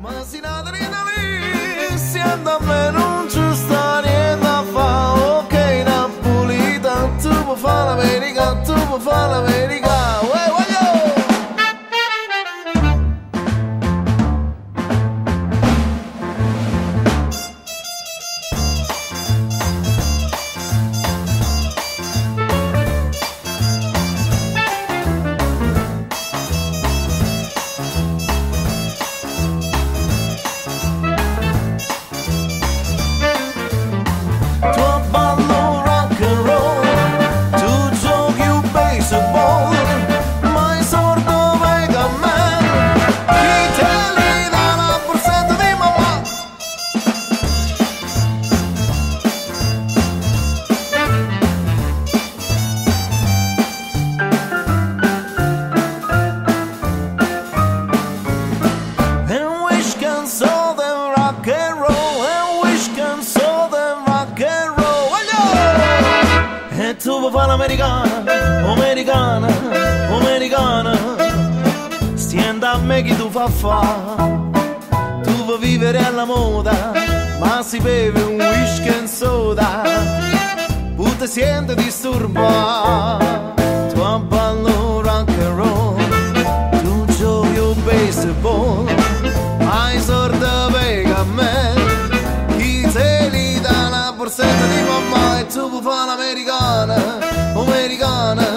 Mas inaderir na vida British can rock and roll E tu vuoi fare americana, americana, americana Stienda a me chi tu fa fa. Tu vuoi vivere alla moda Ma se beve un whisky and soda. Tu Puta siente disturbar. Tu abballo cufana americana, americana.